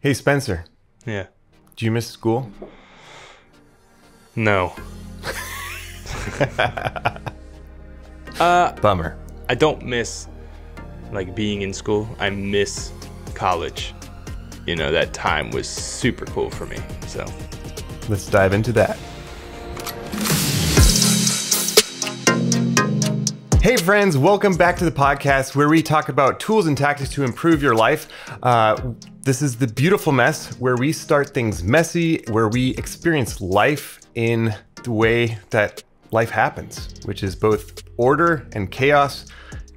Hey, Spencer, Yeah. do you miss school? No. uh, Bummer. I don't miss like being in school. I miss college. You know, that time was super cool for me. So, Let's dive into that. Hey, friends, welcome back to the podcast where we talk about tools and tactics to improve your life. Uh, this is the beautiful mess where we start things messy, where we experience life in the way that life happens, which is both order and chaos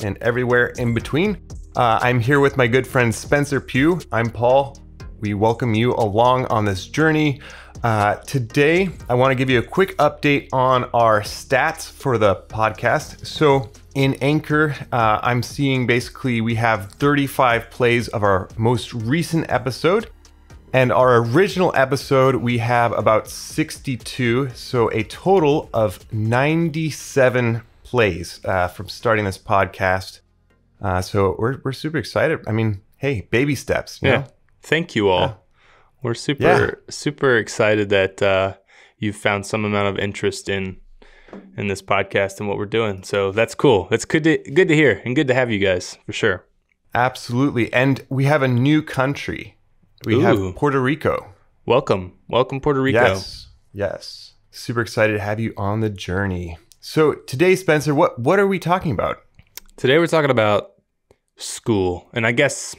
and everywhere in between. Uh, I'm here with my good friend Spencer Pugh. I'm Paul. We welcome you along on this journey. Uh, today, I want to give you a quick update on our stats for the podcast. So, in Anchor, uh, I'm seeing basically we have 35 plays of our most recent episode. And our original episode, we have about 62. So, a total of 97 plays uh, from starting this podcast. Uh, so, we're, we're super excited. I mean, hey, baby steps. You yeah. Know? Thank you all. Yeah. We're super Yeah. super excited that uh you've found some amount of interest in in this podcast and what we're doing. So, that's cool. That's good to good to hear and good to have you guys for sure. Absolutely. And we have a new country. We Ooh. have Puerto Rico. Welcome. Welcome Puerto Rico. Yes. Yes. Super excited to have you on the journey. So today, Spencer, what what are we talking about? Today we're talking about school, and I guess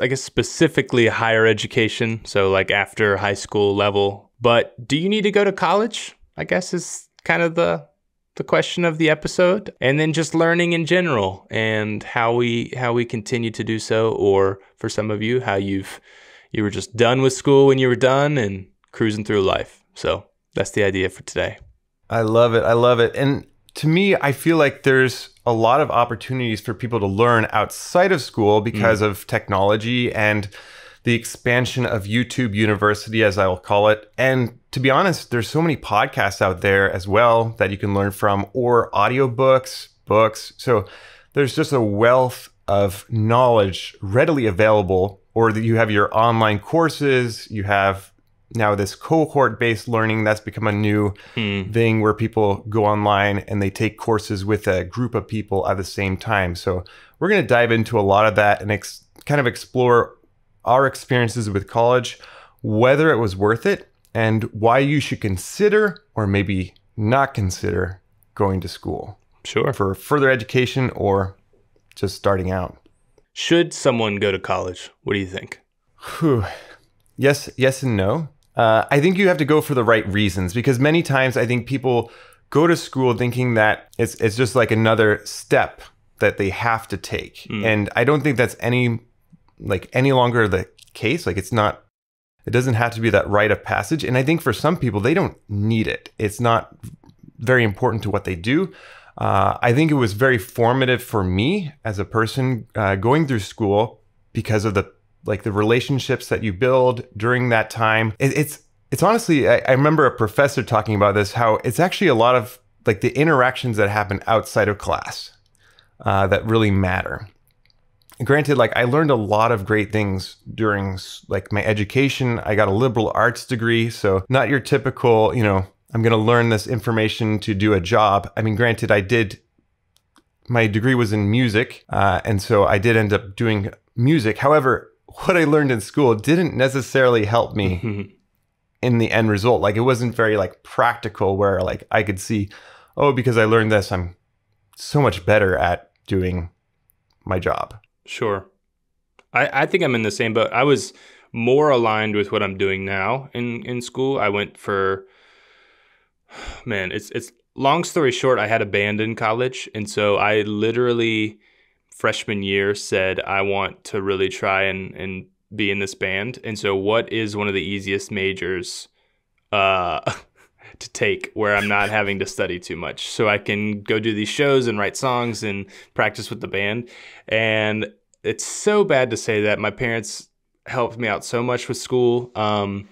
I guess specifically higher education, so like after high school level. But do you need to go to college? I guess is kind of the the question of the episode. And then just learning in general and how we how we continue to do so or for some of you how you've you were just done with school when you were done and cruising through life. So, that's the idea for today. I love it. I love it. And to me, I feel like there's a lot of opportunities for people to learn outside of school because mm. of technology and the expansion of YouTube University, as I'll call it. And to be honest, there's so many podcasts out there as well that you can learn from, or audiobooks, books. So there's just a wealth of knowledge readily available, or that you have your online courses, you have now this cohort based learning that's become a new Hmm. thing where people go online and they take courses with a group of people at the same time. So we're going to dive into a lot of that and ex- kind of explore our experiences with college, whether it was worth it, and why you should consider or maybe not consider going to school Sure. for further education or just starting out. Should someone go to college? What do you think? Whew. Yes, yes, and no. Uh, I think you have to go for the right reasons because many times I think people go to school thinking that it's it's just like another step that they have to take, and I don't think that's any like any longer the case. Like it's not. It doesn't have to be that rite of passage, and I think for some people they don't need it. It's not very important to what they do. Uh, I think it was very formative for me as a person uh, going through school because of the like the relationships that you build during that time. It, it's it's honestly I, I remember a professor talking about this how it's actually a lot of like the interactions that happen outside of class uh, that really matter. Granted, like I learned a lot of great things during like my education. I got a liberal arts degree, so not your typical, you know, I'm going to learn this information to do a job. I mean, granted, I did my degree was in music, uh, and so I did end up doing music. However, what I learned in school didn't necessarily help me in the end result. Like it wasn't very like practical, where like I could see, oh, because I learned this, I'm so much better at doing my job. Sure. I, I think I'm in the same boat. I was more aligned with what I'm doing now in, in school. I went for man, it's it's long story short, I had a band in college, and so I literally freshman year said I want to really try and, and be in this band. And so what is one of the easiest majors uh to take where I'm not having to study too much. So I can go do these shows and write songs and practice with the band. And it's so bad to say that my parents helped me out so much with school. Um,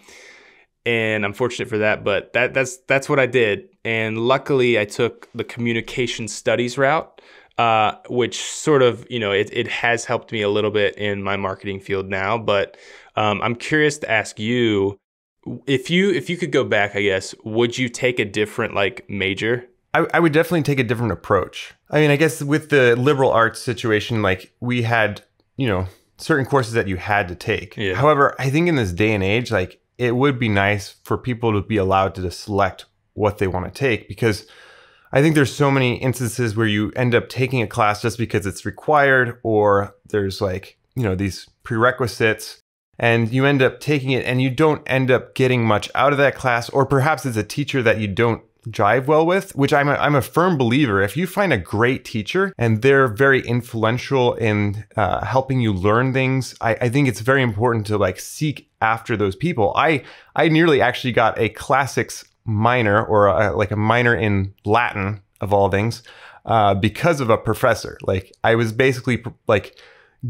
and I'm fortunate for that, but that that's that's what I did. And luckily I took the communication studies route. uh, which sort of, you know, it, it has helped me a little bit in my marketing field now. But um, I'm curious to ask you if you if you could go back, I guess, would you take a different like major? I, I would definitely take a different approach. I mean, I guess with the liberal arts situation, like we had, you know, certain courses that you had to take. Yeah. However, I think in this day and age, like it would be nice for people to be allowed to just select what they want to take because I think there's so many instances where you end up taking a class just because it's required or there's like, you know, these prerequisites and you end up taking it and you don't end up getting much out of that class or perhaps it's a teacher that you don't jive well with, which I'm a, I'm a firm believer. If you find a great teacher and they're very influential in uh, helping you learn things, I, I think it's very important to like seek after those people. I I nearly actually got a classics minor or a, like a minor in Latin of all things uh, because of a professor. Like I was basically like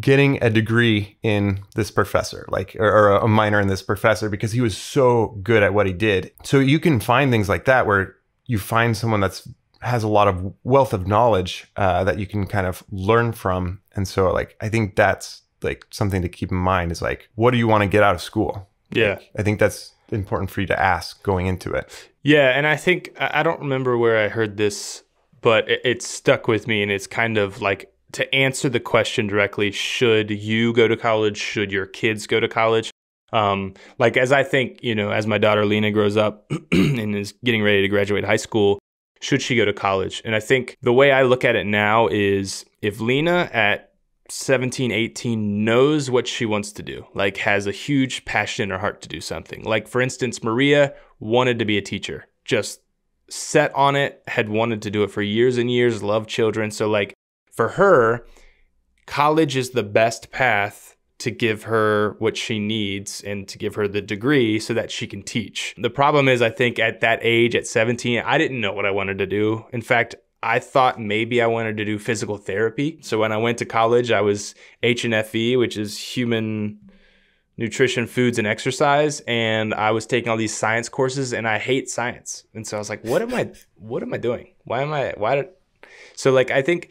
getting a degree in this professor, like or, or a minor in this professor because he was so good at what he did. So you can find things like that where you find someone that's has a lot of wealth of knowledge uh, that you can kind of learn from. And so like I think that's like something to keep in mind is like what do you want to get out of school? Yeah. Like, I think that's important for you to ask going into it. Yeah, and I think I don't remember where I heard this, but it, it stuck with me, and it's kind of like to answer the question directly: Should you go to college? Should your kids go to college? Um, like as I think, you know, as my daughter Lena grows up and is getting ready to graduate high school, should she go to college? And I think the way I look at it now is if Lena at 17, 18 knows what she wants to do, like has a huge passion in her heart to do something. Like, for instance, Maria wanted to be a teacher, just set on it, had wanted to do it for years and years, loved children. So, like, for her, college is the best path to give her what she needs and to give her the degree so that she can teach. The problem is, I think at that age, at 17, I didn't know what I wanted to do. In fact, I thought maybe I wanted to do physical therapy. So when I went to college, I was H&FE, which is human nutrition, foods, and exercise, and I was taking all these science courses, and I hate science. And so I was like, what am I? What am I doing? Why am I? Why did? So like, I think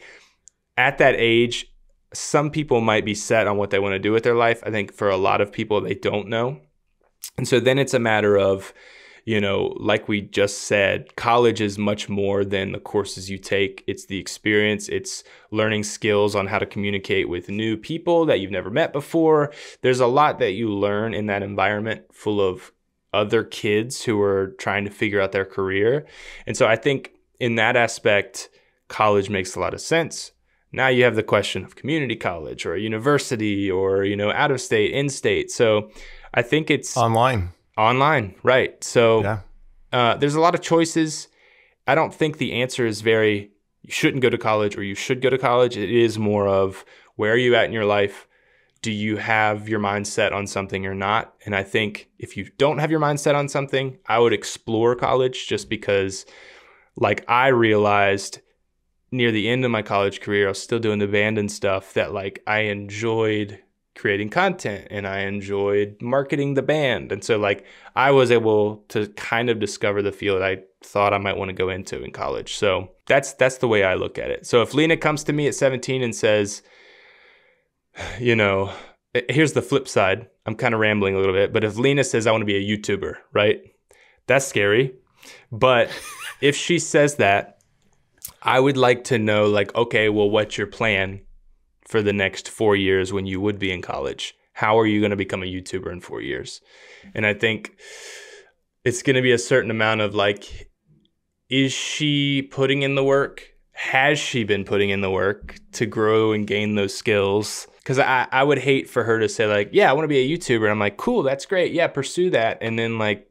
at that age, some people might be set on what they want to do with their life. I think for a lot of people, they don't know. And so then it's a matter of you know, like we just said, college is much more than the courses you take. It's the experience, it's learning skills on how to communicate with new people that you've never met before. There's a lot that you learn in that environment full of other kids who are trying to figure out their career. And so I think in that aspect, college makes a lot of sense. Now you have the question of community college or a university or, you know, out of state, in state. So I think it's online Online, right. So Yeah. uh, there's a lot of choices. I don't think the answer is very, you shouldn't go to college or you should go to college. It is more of where are you at in your life? Do you have your mind set on something or not? And I think if you don't have your mind set on something, I would explore college just because, like, I realized near the end of my college career, I was still doing the band and stuff that, like, I enjoyed creating content and I enjoyed marketing the band. And so like I was able to kind of discover the field I thought I might want to go into in college. So that's that's the way I look at it. So if Lena comes to me at 17 and says, you know, here's the flip side. I'm kind of rambling a little bit, but if Lena says I want to be a YouTuber, right? That's scary. But if she says that, I would like to know like okay, well what's your plan? for the next four years when you would be in college? How are you going to become a YouTuber in four years? And I think it's going to be a certain amount of like, is she putting in the work? Has she been putting in the work to grow and gain those skills? Because I, I would hate for her to say, like, yeah, I want to be a YouTuber. And I'm like, cool, that's great. Yeah, pursue that. And then, like,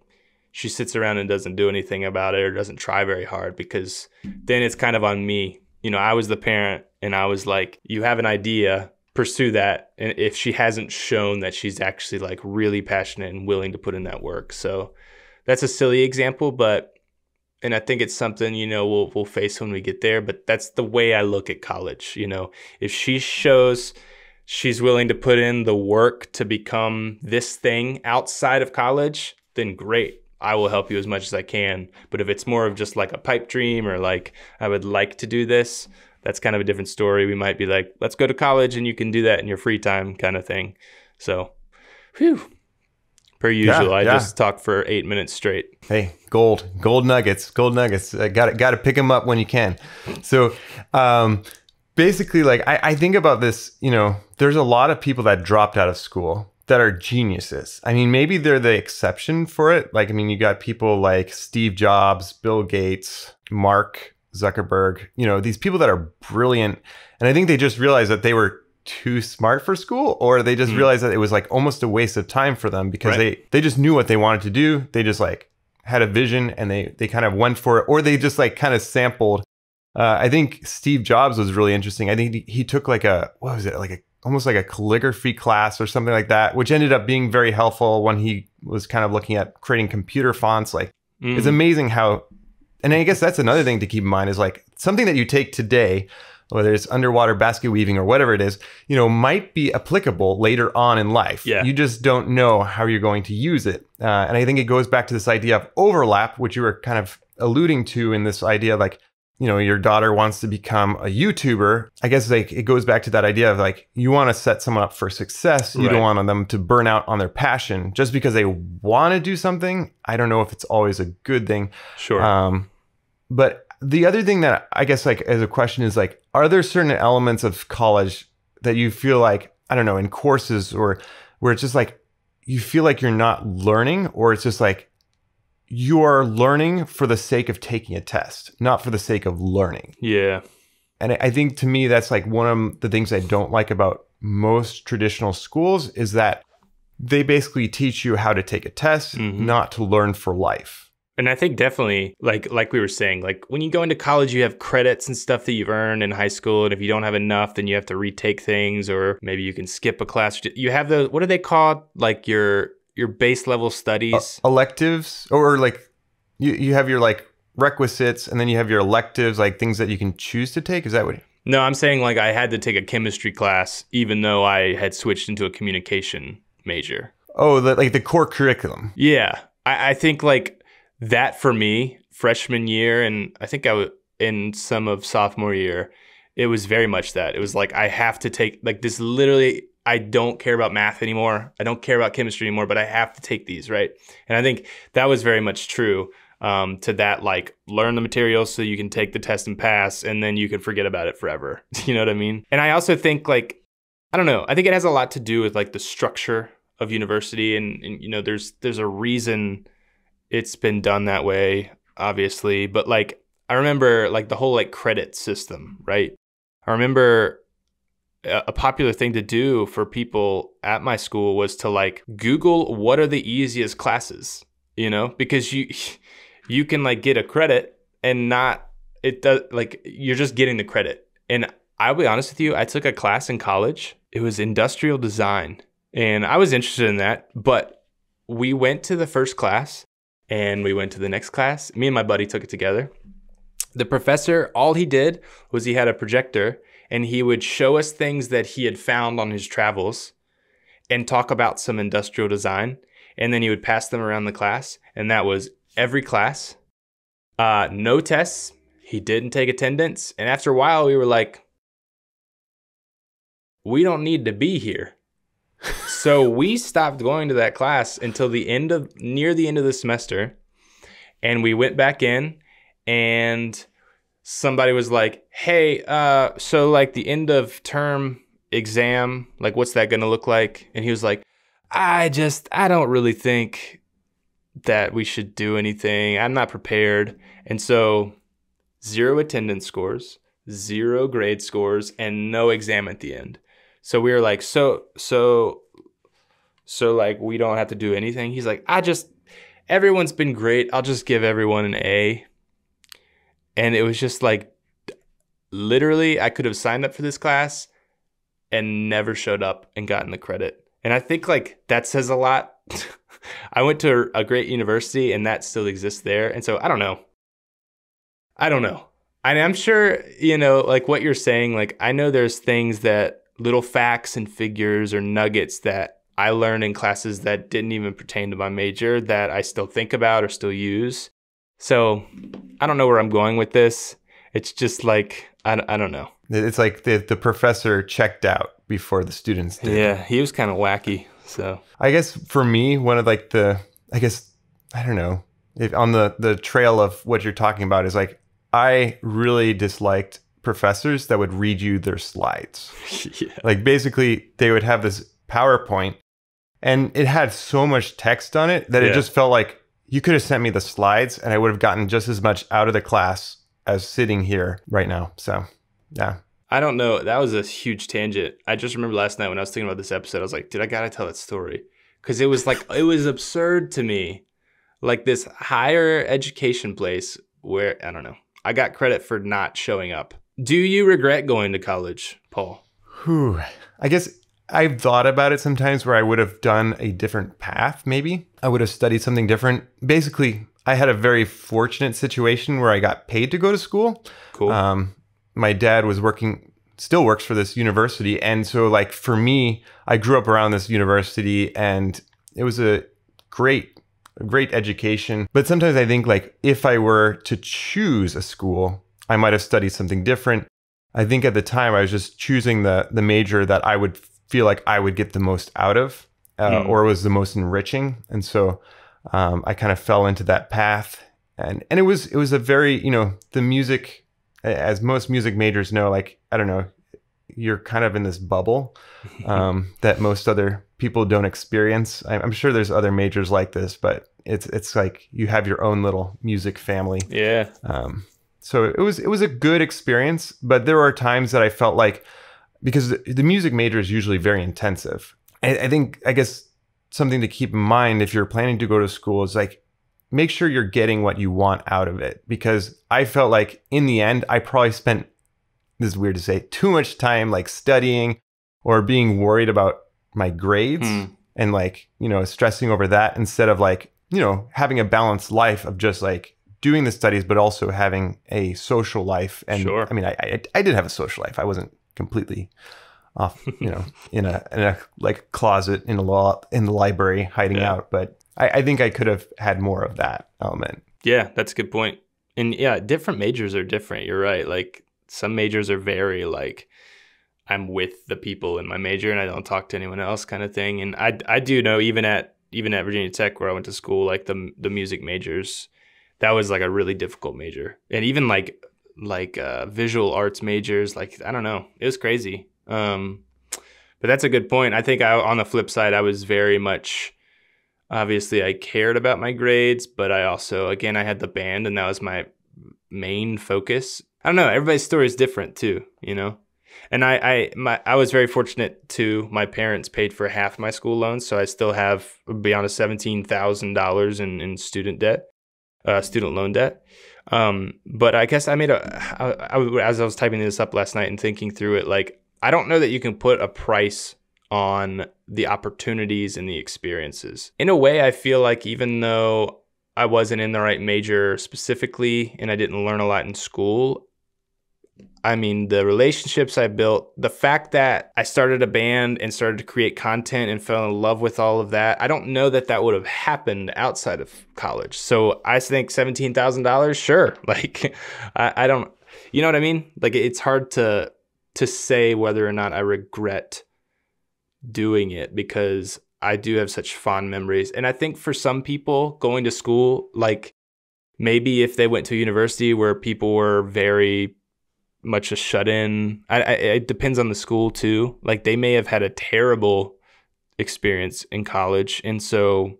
she sits around and doesn't do anything about it or doesn't try very hard because then it's kind of on me. You know, I was the parent and I was like, you have an idea, pursue that. And if she hasn't shown that she's actually like really passionate and willing to put in that work. So that's a silly example, but and I think it's something, you know, we'll we'll face when we get there, but that's the way I look at college, you know. If she shows she's willing to put in the work to become this thing outside of college, then great. I will help you as much as I can. But if it's more of just like a pipe dream or like I would like to do this, that's kind of a different story. We might be like, let's go to college and you can do that in your free time kind of thing. So, whew. Per usual, Yeah, I yeah. just talk for eight minutes straight. Hey, gold, gold nuggets, gold nuggets. Got to got to pick them up when you can. So, um, basically, like I, I think about this. You know, there's a lot of people that dropped out of school that are geniuses. I mean, maybe they're the exception for it. Like, I mean, you got people like Steve Jobs, Bill Gates, Mark Zuckerberg. You know, these people that are brilliant, and I think they just realized that they were too smart for school or they just realized that it was like almost a waste of time for them because Right. they they just knew what they wanted to do they just like had a vision and they they kind of went for it or they just like kind of sampled uh, i think steve jobs was really interesting i think he, he took like a what was it like a almost like a calligraphy class or something like that which ended up being very helpful when he was kind of looking at creating computer fonts like Mm. it's amazing how and i guess that's another thing to keep in mind is like something that you take today whether it's underwater basket weaving or whatever it is you know might be applicable later on in life Yeah. you just don't know how you're going to use it uh, and i think it goes back to this idea of overlap which you were kind of alluding to in this idea like you know your daughter wants to become a youtuber i guess like it goes back to that idea of like you want to set someone up for success you Right. don't want them to burn out on their passion just because they want to do something i don't know if it's always a good thing Sure. um, but the other thing that I guess like as a question is like, are there certain elements of college that you feel like I don't know in courses or where it's just like you feel like you're not learning, or it's just like you are learning for the sake of taking a test, not for the sake of learning. yeah. And I think to me that's like one of the things I don't like about most traditional schools is that they basically teach you how to take a test, Mhm. not to learn for life. And I think definitely, like like we were saying, like when you go into college, you have credits and stuff that you've earned in high school, and if you don't have enough, then you have to retake things, or maybe you can skip a class. You have the what are they called? Like your your base level uh, studies. electives or like you, you have your like requisites and then you have your electives like things that you can choose to take is that what no, I'm saying like I had to take a chemistry class, even though I had switched into a communication major. oh the, like the core curriculum Yeah, I, I think like that for me, freshman year, and I think I was in some of sophomore year, it was very much that. It was like I have to take like this. Literally, I don't care about math anymore. I don't care about chemistry anymore, but I have to take these right. And I think that was very much true um, to that. Like learn the material so you can take the test and pass, and then you can forget about it forever. you know what I mean? And I also think like I don't know. I think it has a lot to do with like the structure of university, and, and you know, there's there's a reason it's been done that way, obviously. But like, I remember like the whole like credit system, right? I remember a popular thing to do for people at my school was to like Google what are the easiest classes, you know, because you you can like get a credit and not it does like you're just getting the credit. And I'll be honest with you, I took a class in college. It was industrial design, and I was interested in that, but we went to the first class and we went to the next class. Me and my buddy took it together. The professor, all he did was he had a projector and he would show us things that he had found on his travels and talk about some industrial design. And then he would pass them around the class. And that was every class. Uh, no tests. He didn't take attendance. And after a while, we were like, we don't need to be here. so we stopped going to that class until the end of near the end of the semester. And we went back in and somebody was like, "Hey, uh, so like the end of term exam, like what's that going to look like?" And he was like, "I just I don't really think that we should do anything. I'm not prepared." And so zero attendance scores, zero grade scores, and no exam at the end. So we were like, "So so so like we don't have to do anything." He's like, "I just everyone's been great. I'll just give everyone an A." And it was just like literally I could have signed up for this class and never showed up and gotten the credit. And I think like that says a lot. I went to a great university and that still exists there. And so I don't know. I don't know. And I'm sure, you know, like what you're saying, like I know there's things that little facts and figures or nuggets that I learned in classes that didn't even pertain to my major that I still think about or still use. So I don't know where I'm going with this. It's just like, I, I don't know. It's like the the professor checked out before the students did. Yeah, he was kind of wacky. So I guess for me, one of like the I guess I don't know if on the the trail of what you're talking about is like I really disliked professors that would read you their slides. yeah. Like basically they would have this PowerPoint and it had so much text on it that it just felt like you could have sent me the slides and I would have gotten just as much out of the class as sitting here right now. So, yeah. I don't know. That was a huge tangent. I just remember last night when I was thinking about this episode, I was like, dude, I gotta tell that story because it was like it was absurd to me, like this higher education place where I don't know. I got credit for not showing up. Do you regret going to college, Paul? Whew. I guess I've thought about it sometimes where I would have done a different path, maybe. I would have studied something different. Basically, I had a very fortunate situation where I got paid to go to school. Cool. Um, my dad was working, still works for this university. And so, like, for me, I grew up around this university and it was a great, great education. But sometimes I think, like, if I were to choose a school, I might have studied something different. I think at the time I was just choosing the the major that I would feel like I would get the most out of, uh, Mm. or was the most enriching, and so um, I kind of fell into that path. And and it was it was a very you know the music, as most music majors know, like I don't know, you're kind of in this bubble um, that most other people don't experience. I'm, sure there's other majors like this, but it's it's like you have your own little music family. yeah. Um, so it was it was a good experience, but there were times that I felt like because the, music major is usually very intensive. I, I think I guess something to keep in mind if you're planning to go to school is like make sure you're getting what you want out of it because I felt like in the end I probably spent this is weird to say too much time like studying or being worried about my grades Hmm. and like you know stressing over that instead of like you know having a balanced life of just like doing the studies but also having a social life and Sure. i mean I, I i did have a social life i wasn't completely off you know in a in a like closet in a law in the library hiding Yeah. out but I, I think i could have had more of that element Yeah, that's a good point. And yeah, different majors are different. You're right. Like some majors are very like I'm with the people in my major and I don't talk to anyone else kind of thing. And I I do know even at even at Virginia Tech where I went to school, like the the music majors, that was like a really difficult major. And even like like uh, visual arts majors, like I don't know, it was crazy. Um, but that's a good point. I think I, on the flip side, I was very much obviously I cared about my grades, but I also again I had the band and that was my main focus. I don't know, everybody's story is different too, you know. And I I my I was very fortunate too. My parents paid for half my school loans, so I still have beyond a seventeen thousand dollars in in student debt, uh, student loan debt. Um, but I guess I made a I, I, as I was typing this up last night and thinking through it, like I don't know that you can put a price on the opportunities and the experiences. In a way, I feel like even though I wasn't in the right major specifically and I didn't learn a lot in school, I mean, the relationships I built, the fact that I started a band and started to create content and fell in love with all of that, I don't know that that would have happened outside of college. So I think $17,000, sure. Like, I, I don't, you know what I mean? Like, it's hard to, to say whether or not I regret doing it because I do have such fond memories. And I think for some people going to school, like maybe if they went to a university where people were very much a shut in, I, I, it depends on the school too. Like they may have had a terrible experience in college. And so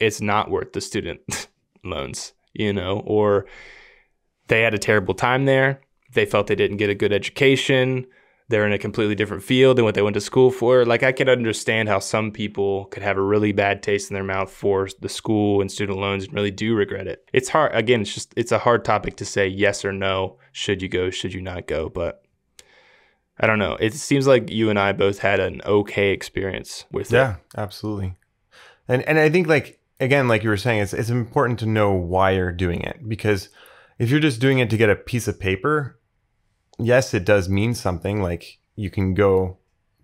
it's not worth the student loans, you know, or they had a terrible time there. They felt they didn't get a good education they're in a completely different field than what they went to school for. Like I could understand how some people could have a really bad taste in their mouth for the school and student loans and really do regret it. It's hard again, it's just it's a hard topic to say yes or no, should you go, should you not go, but I don't know. It seems like you and I both had an okay experience with it. Yeah, absolutely. And and I think like again, like you were saying, it's it's important to know why you're doing it because if you're just doing it to get a piece of paper, yes, it does mean something. Like you can go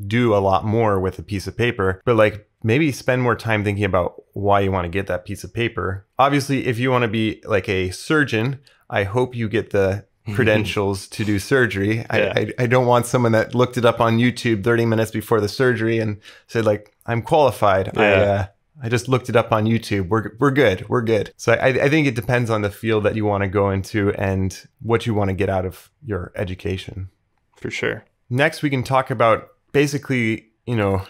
do a lot more with a piece of paper, but like maybe spend more time thinking about why you want to get that piece of paper. Obviously, if you want to be like a surgeon, I hope you get the credentials to do surgery. Yeah. I, I, I don't want someone that looked it up on YouTube 30 minutes before the surgery and said like, I'm qualified. I, Yeah. uh, I just looked it up on YouTube. We're, we're good. We're good. So I, I think it depends on the field that you want to go into and what you want to get out of your education. For sure. Next, we can talk about basically, you know,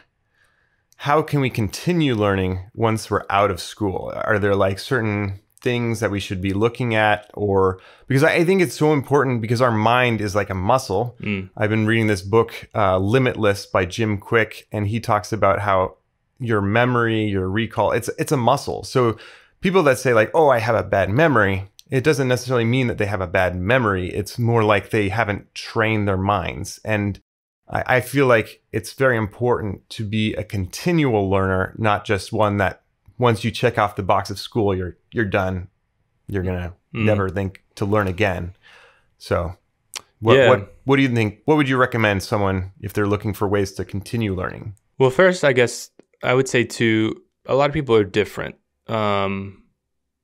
how can we continue learning once we're out of school? Are there like certain things that we should be looking at or because I think it's so important because our mind is like a muscle. Mm. I've been reading this book, uh, Limitless by Jim Kwik, and he talks about how your memory, your recall, it's it's a muscle. So people that say like, "Oh, I have a bad memory," it doesn't necessarily mean that they have a bad memory. It's more like they haven't trained their minds. And I, I feel like it's very important to be a continual learner, not just one that once you check off the box of school, you're you're done. You're gonna Mm. never think to learn again. So, what Yeah. what what do you think? What would you recommend someone if they're looking for ways to continue learning? Well, first, I guess I would say too, a lot of people are different. Um,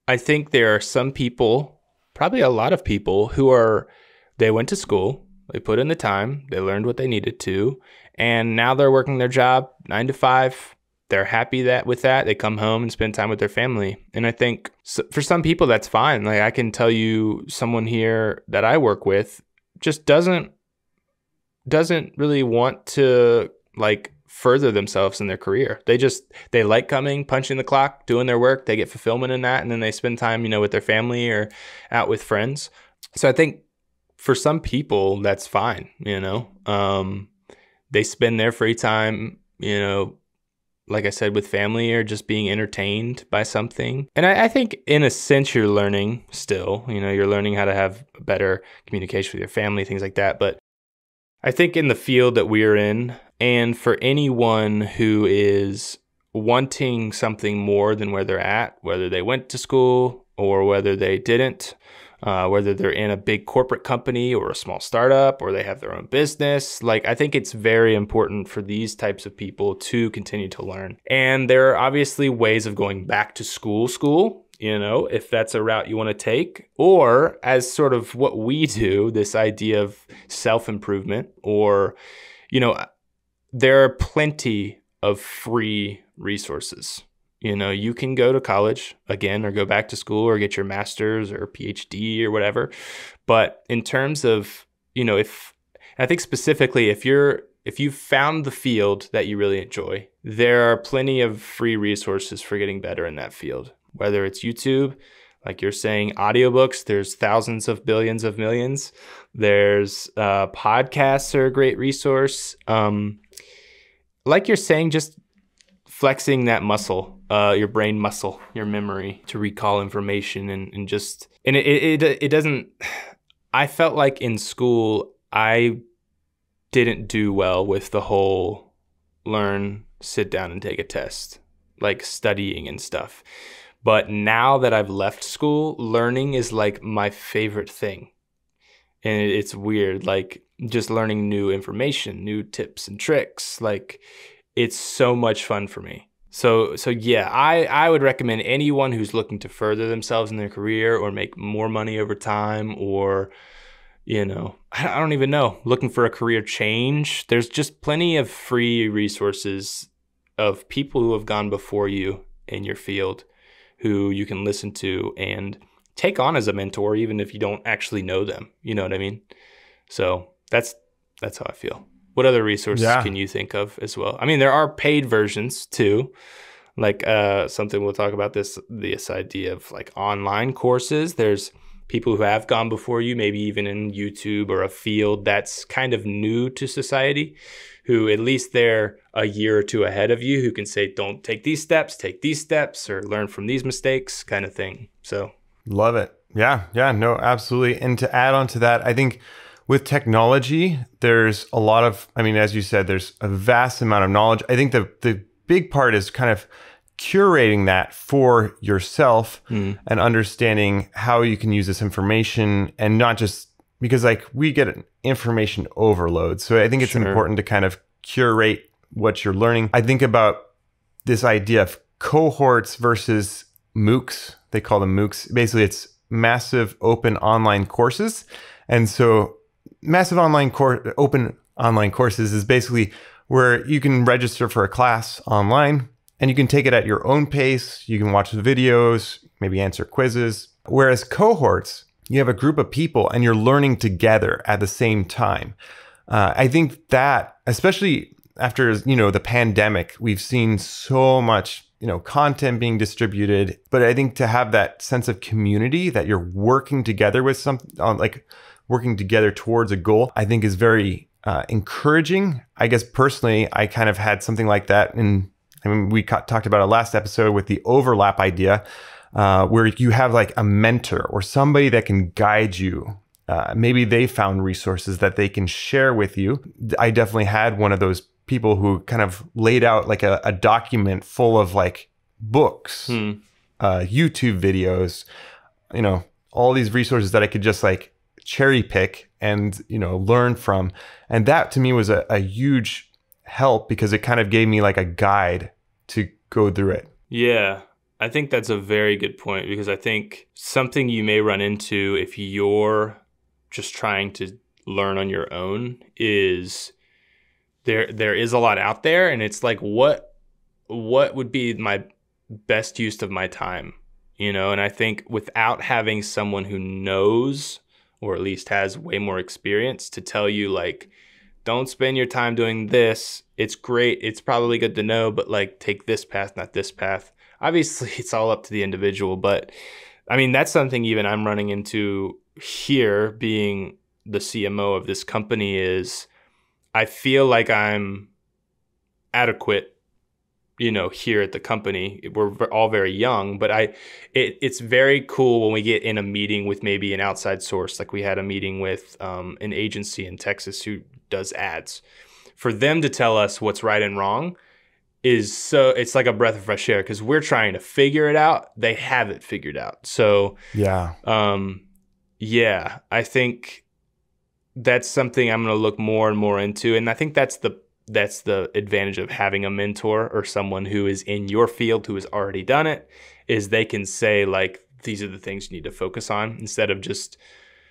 I think there are some people, probably a lot of people, who are they went to school, they put in the time, they learned what they needed to, and now they're working their job nine to five. They're happy that with that they come home and spend time with their family, and I think s for some people that's fine. Like I can tell you, someone here that I work with just doesn't doesn't really want to like further themselves in their career. They just they like coming, punching the clock, doing their work. They get fulfillment in that, and then they spend time, you know, with their family or out with friends. So I think for some people that's fine. You know, um, they spend their free time, you know. Like I said, with family or just being entertained by something. And I, I think, in a sense, you're learning still. You know, you're learning how to have better communication with your family, things like that. But I think in the field that we're in, and for anyone who is wanting something more than where they're at, whether they went to school or whether they didn't, uh, whether they're in a big corporate company or a small startup or they have their own business, like I think it's very important for these types of people to continue to learn. And there are obviously ways of going back to school, school, you know, if that's a route you want to take, or as sort of what we do, this idea of self improvement, or, you know, there are plenty of free resources. You know, you can go to college again or go back to school or get your master's or PhD or whatever. But in terms of, you know, if I think specifically if you're if you've found the field that you really enjoy, there are plenty of free resources for getting better in that field. Whether it's YouTube, like you're saying, audiobooks, there's thousands of billions of millions. There's uh, podcasts are a great resource. Um, like you're saying, just flexing that muscle, uh, your brain muscle, your memory to recall information and, and just and it, it it it doesn't. I felt like in school I didn't do well with the whole learn, sit down and take a test, like studying and stuff. But now that I've left school, learning is like my favorite thing. And it's weird, like just learning new information, new tips and tricks. Like it's so much fun for me. So so yeah, I I would recommend anyone who's looking to further themselves in their career or make more money over time or you know, I I don't even know, looking for a career change. There's just plenty of free resources of people who have gone before you in your field who you can listen to and take on as a mentor even if you don't actually know them. You know what I mean? So, that's that's how I feel. What other resources Yeah. can you think of as well? I mean, there are paid versions too. Like uh, something we'll talk about this this idea of like online courses. There's people who have gone before you, maybe even in YouTube or a field that's kind of new to society, who at least they're a year or two ahead of you, who can say, "Don't take these steps, take these steps, or learn from these mistakes," kind of thing. So Love it. Yeah, yeah, no, absolutely. And to add on to that, I think with technology, there's a lot of, I mean, as you said, there's a vast amount of knowledge. I think the the big part is kind of curating that for yourself Mm. and understanding how you can use this information and not just because like we get an information overload. So I think it's Sure. important to kind of curate what you're learning. I think about this idea of cohorts versus MOOCs. They call them MOOCs. Basically, it's massive open online courses. And so massive online course, open online courses is basically where you can register for a class online and you can take it at your own pace. You can watch the videos, maybe answer quizzes. Whereas cohorts, you have a group of people and you're learning together at the same time. Uh, I think that, especially after you know the pandemic, we've seen so much you know content being distributed. But I think to have that sense of community that you're working together with some, uh, like working together towards a goal, I think is very uh, encouraging. I guess personally, I kind of had something like that And I mean, we talked about it last episode with the overlap idea, uh, where you have like a mentor or somebody that can guide you. Uh, maybe they found resources that they can share with you. I definitely had one of those people who kind of laid out like a, a document full of like books, Hmm. uh, YouTube videos, you know, all these resources that I could just like cherry pick and, you know, learn from. And that to me was a, a huge help because it kind of gave me like a guide to go through it. Yeah, I think that's a very good point because I think something you may run into if you're just trying to learn on your own is there there is a lot out there and it's like what what would be my best use of my time, you know? And I think without having someone who knows or at least has way more experience to tell you like don't spend your time doing this. It's great. It's probably good to know, but like take this path, not this path. Obviously, it's all up to the individual, but I mean, that's something even I'm running into here being the CMO of this company is I feel like I'm adequate, you know, here at the company. We're all very young, but I it, it's very cool when we get in a meeting with maybe an outside source. Like we had a meeting with um, an agency in Texas who does ads. For them to tell us what's right and wrong is so it's like a breath of fresh air because we're trying to figure it out. They have it figured out. So Yeah. um, yeah, I think that's something I'm going to look more and more into, and I think that's the that's the advantage of having a mentor or someone who is in your field who has already done it is they can say like these are the things you need to focus on instead of just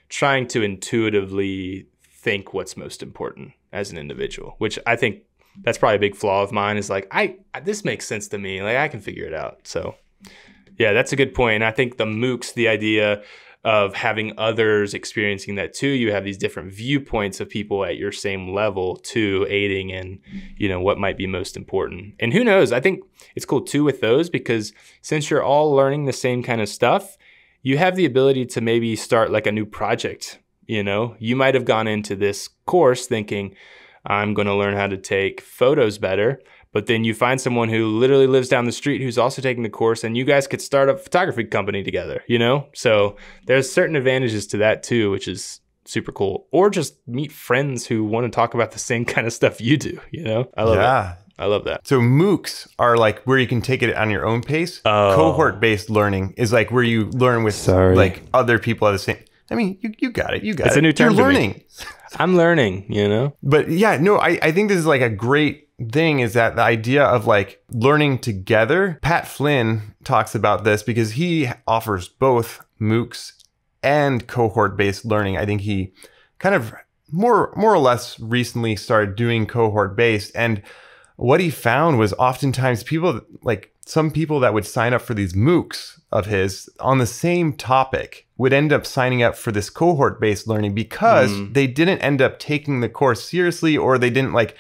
trying to intuitively think what's most important as an individual which i think that's probably a big flaw of mine is like i this makes sense to me like i can figure it out so yeah that's a good point. and i think the moocs the idea of having others experiencing that too. You have these different viewpoints of people at your same level too aiding in you know what might be most important. And who knows? I think it's cool too with those because since you're all learning the same kind of stuff you have the ability to maybe start like a new project you know? You might have gone into this course thinking i'm going to learn how to take photos better but then you find someone who literally lives down the street who's also taking the course and you guys could start a photography company together you know so there's certain advantages to that too which is super cool or just meet friends who want to talk about the same kind of stuff you do you know i love yeah. it i love that So MOOCs are like where you can take it on your own pace. Oh. Cohort based learning is like where you learn with Sorry. like other people at the same. I mean, you, you got it. You got It's it. It's a new term You're to me. learning. i'm learning you know But yeah, no, I, I think this is like a great thing is that the idea of like learning together. Pat Flynn talks about this because he offers both MOOCs and cohort based learning. I think he kind of more more or less recently started doing cohort based and what he found was oftentimes people like some people that would sign up for these MOOCs of his on the same topic would end up signing up for this cohort based learning because Mm. they didn't end up taking the course seriously or they didn't like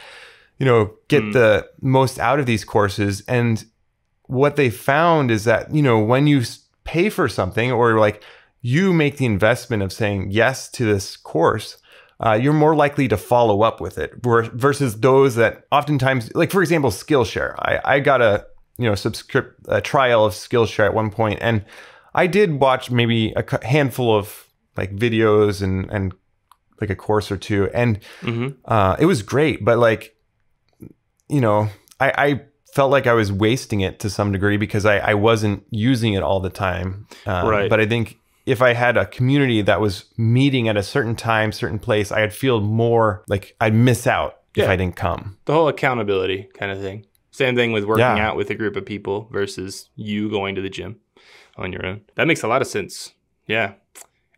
you know get Mm. the most out of these courses. And what they found is that you know when you pay for something or like you make the investment of saying yes to this course uh, you're more likely to follow up with it versus those that oftentimes like for example skillshare. I, I got a you know subscript a trial of skillshare at one point and i did watch maybe a handful of like videos and and like a course or two and hmm uh, it was great, but like, you know, I, I felt like I was wasting it to some degree because I, I wasn't using it all the time. Um, Right. But I think if I had a community that was meeting at a certain time, certain place, I'd feel more like I'd miss out if I didn't come. the whole accountability kind of thing same thing with working Yeah. out with a group of people versus you going to the gym on your own that makes a lot of sense yeah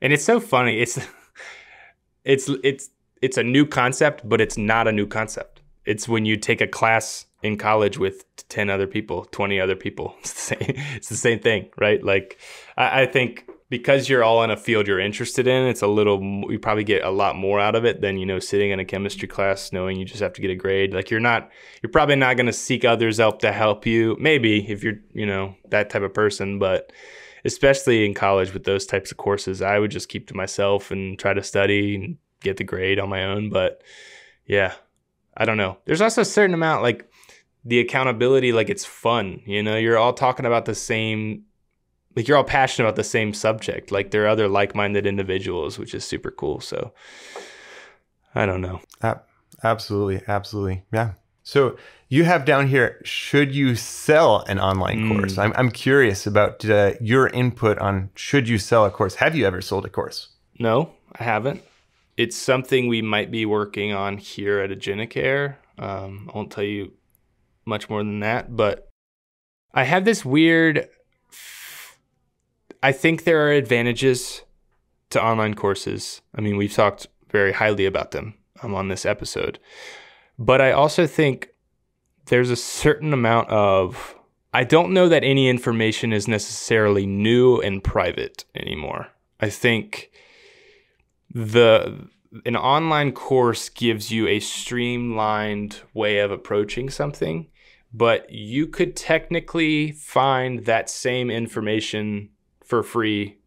and it's so funny it's it's it's it's a new concept, but it's not a new concept. It's when you take a class in college with 10 other people, 20 other people. It's the same, it's the same thing, right? Like, I, I think because you're all in a field you're interested in, it's a little, you probably get a lot more out of it than, you know, sitting in a chemistry class knowing you just have to get a grade. Like, you're not, you're probably not going to seek others help to help you. Maybe if you're, you know, that type of person, but especially in college with those types of courses, I would just keep to myself and try to study and get the grade on my own. But yeah, I don't know. There's also a certain amount, like, the accountability like it's fun you know? You're all talking about the same like you're all passionate about the same subject. Like there are other like-minded individuals which is super cool so i don't know. Absolutely absolutely. Yeah. So you have down here should you sell an online mm. course? I'm, I'm curious about uh, your input on should you sell a course? Have you ever sold a course? No i haven't it's something we might be working on here at Agenacare. Um, I won't tell you much more than that. But I have this weird. I think there are advantages to online courses. I mean, we've talked very highly about them um, on this episode. But I also think there's a certain amount of. I don't know that any information is necessarily new and private anymore. I think the an online course gives you a streamlined way of approaching something but you could technically find that same information for free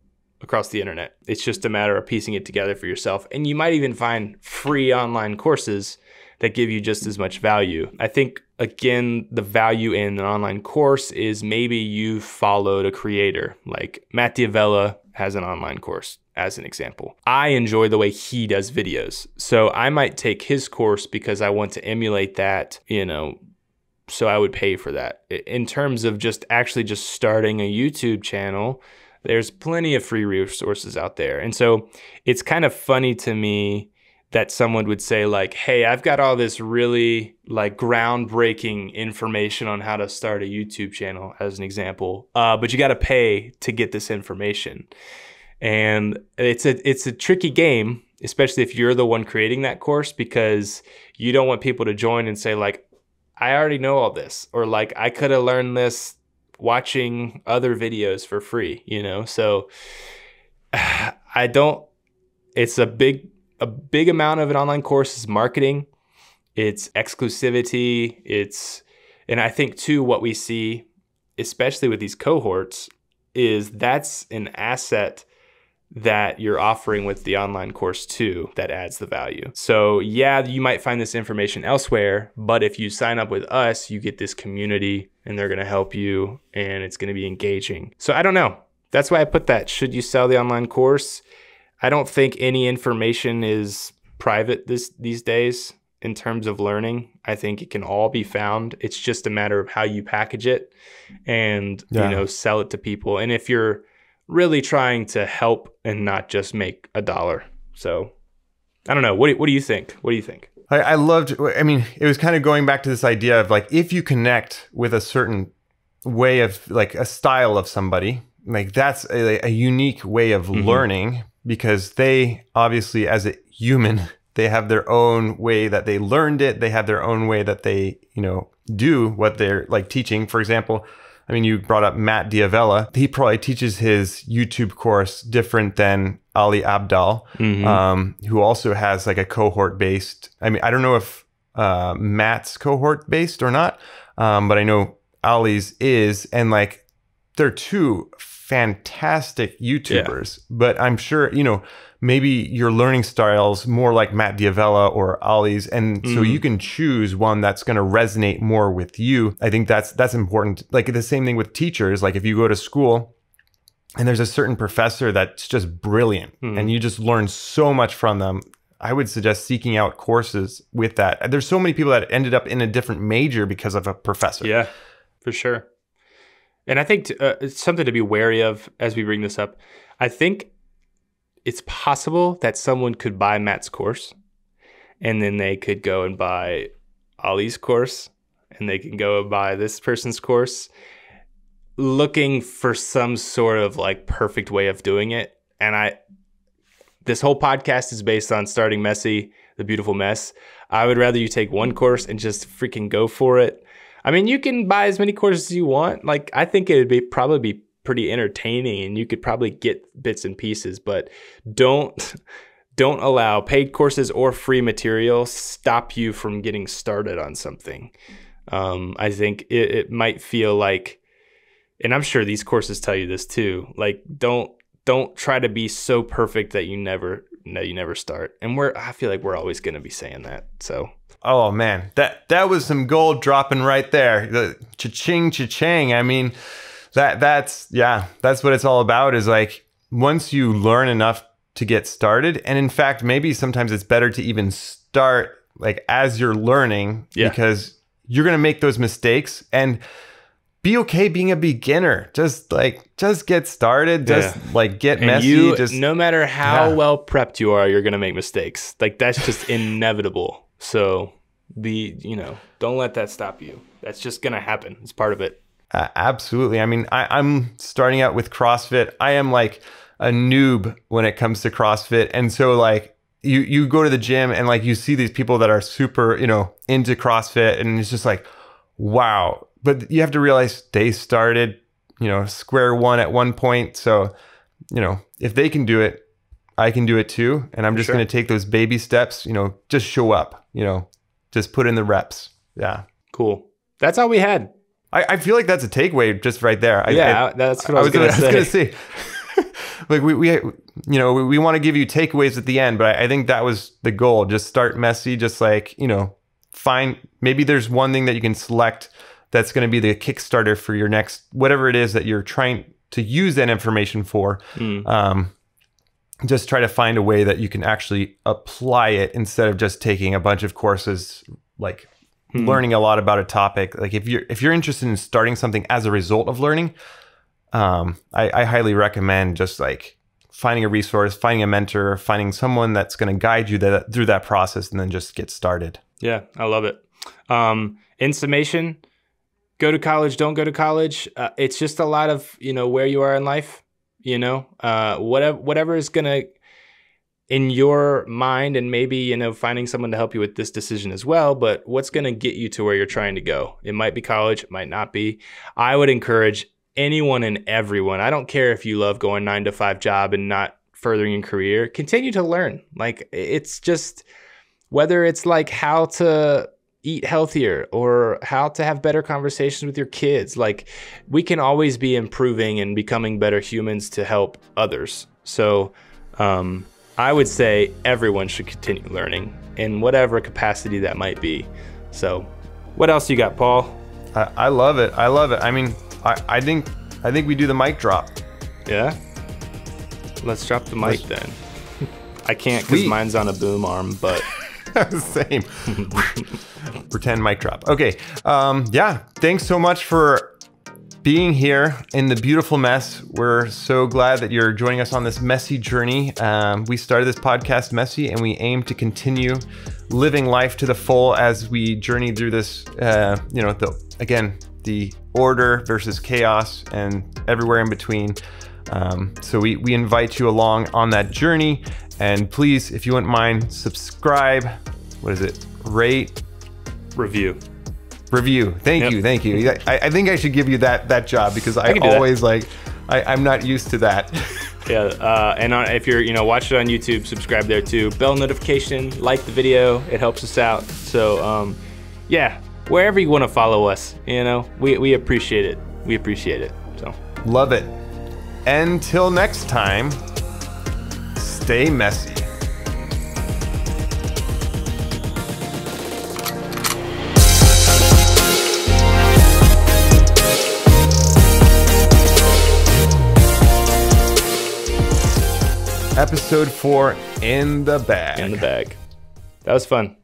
across the internet. It's just a matter of piecing it together for yourself. And you might even find free online courses that give you just as much value. I think, again, the value in an online course is maybe you've followed a creator like Matt D'Avella has an online course as an example. I enjoy the way he does videos. So I might take his course because I want to emulate that, you know, so I would pay for that. In terms of just actually just starting a YouTube channel, there's plenty of free resources out there. And so it's kind of funny to me that someone would say like, "Hey, I've got all this really like groundbreaking information on how to start a YouTube channel as an example. Uh, but you got to pay to get this information." And it's a it's a tricky game, especially if you're the one creating that course because you don't want people to join and say like, I already know all this, or like I could have learned this watching other videos for free, you know? So I don't, it's a big, a big amount of an online course is marketing, it's exclusivity, it's, and I think too, what we see, especially with these cohorts, is that's an asset that you're offering with the online course too that adds the value. So, yeah, you might find this information elsewhere, but if you sign up with us, you get this community and they're going to help you and it's going to be engaging. So, I don't know. That's why I put that. Should you sell the online course? I don't think any information is private this these days in terms of learning. I think it can all be found. It's just a matter of how you package it and, yeah. you know, sell it to people. And if you're really trying to help and not just make a dollar. So I don't know. What do, what do you think? What do you think? I, I loved, I mean, it was kind of going back to this idea of like, if you connect with a certain way of like a style of somebody, like that's a, a unique way of mm-hmm. learning because they obviously, as a human, they have their own way that they learned it. They have their own way that they, you know, do what they're like teaching. For example, I mean, you brought up Matt D'Avella. He probably teaches his YouTube course different than Ali Abdaal, mm-hmm. um, who also has like a cohort based. I mean, I don't know if uh, Matt's cohort based or not, um, but I know Ali's is, and like they're two fantastic YouTubers. Yeah. But I'm sure you know maybe your learning styles more like Matt D'Avella or Ali's, and mm. so you can choose one that's going to resonate more with you. I think that's that's important. Like the same thing with teachers. Like if you go to school and there's a certain professor that's just brilliant, mm. and you just learn so much from them. I would suggest seeking out courses with that. There's so many people that ended up in a different major because of a professor. Yeah, for sure. And I think uh, it's something to be wary of as we bring this up. I think it's possible that someone could buy Matt's course and then they could go and buy Ali's course and they can go and buy this person's course looking for some sort of like perfect way of doing it. And I this whole podcast is based on starting messy, the beautiful mess. I would rather you take one course and just freaking go for it. I mean, you can buy as many courses as you want. Like, I think it would be probably be pretty entertaining and you could probably get bits and pieces, but don't don't allow paid courses or free material stop you from getting started on something. Um, I think it, it might feel like, and I'm sure these courses tell you this too. Like, don't don't try to be so perfect that you never that you never start. And we're I feel like we're always going to be saying that. So. Oh man, that that was some gold dropping right there. The cha-ching, cha-ching. I mean, that that's yeah, that's what it's all about. Is like once you learn enough to get started. And in fact, maybe sometimes it's better to even start like as you're learning yeah. because you're going to make those mistakes and be okay being a beginner. Just like just get started, just yeah. like get and messy. You, just no matter how yeah. well prepped you are, you're going to make mistakes. Like that's just inevitable. So be, you know, don't let that stop you. That's just to happen. It's part of it. Uh, absolutely. I mean, I, I'm starting out with CrossFit. I am like a noob when it comes to CrossFit. And so like you you go to the gym and like you see these people that are super, you know, into CrossFit and it's just like, wow. But you have to realize they started, you know, square one at one point. So, you know, if they can do it, I can do it too. And I'm just sure. going to take those baby steps, you know, just show up, you know, just put in the reps. Yeah. Cool. That's all we had. I, I feel like that's a takeaway just right there. Yeah, I, that's what I, I was, was going to say. like we, we you know we, we want to give you takeaways at the end but I, I think that was the goal just start messy just like you know find maybe there's one thing that you can select that's going to be the kickstarter for your next whatever it is that you're trying to use that information for mm. um, just try to find a way that you can actually apply it instead of just taking a bunch of courses like mm. learning a lot about a topic like if you're if you're interested in starting something as a result of learning um, I, I highly recommend just like finding a resource, finding a mentor, finding someone that's going to guide you that, through that process, and then just get started. Yeah, I love it. Um, in summation, go to college, don't go to college. Uh, it's just a lot of you know where you are in life. You know, uh, whatever whatever is gonna in your mind, and maybe you know finding someone to help you with this decision as well. But what's gonna get you to where you're trying to go? It might be college, it might not be. I would encourage anyone and everyone. I don't care if you love going nine to five job and not furthering your career. Continue to learn. Like it's just whether it's like how to eat healthier or how to have better conversations with your kids. Like we can always be improving and becoming better humans to help others. So um, I would say everyone should continue learning in whatever capacity that might be. So, what else you got, Paul? I, I love it. I love it. I mean, I, I think I think we do the mic drop. Yeah. Let's drop the mic Let's... then. I can't because mine's on a boom arm, but same. Pretend mic drop. Okay. Um, yeah. Thanks so much for being here in the beautiful mess. We're so glad that you're joining us on this messy journey. Um, we started this podcast messy, and we aim to continue living life to the full as we journey through this. Uh, you know, the again the order versus chaos and everywhere in between. Um, so we, we invite you along on that journey. And please, if you wouldn't mind, subscribe. What is it? Rate, review, review. Thank yep. you, thank you. I, I, think I should give you that that job because I, I always like I, I'm not used to that. yeah, uh, and on, if you're you know watch it on YouTube, subscribe there too. Bell notification, like the video, it helps us out. So um, yeah, wherever you want to follow us. You know, we, we appreciate it. We appreciate it. So love it. Until next time, stay messy. Episode four in the bag. In the bag. That was fun.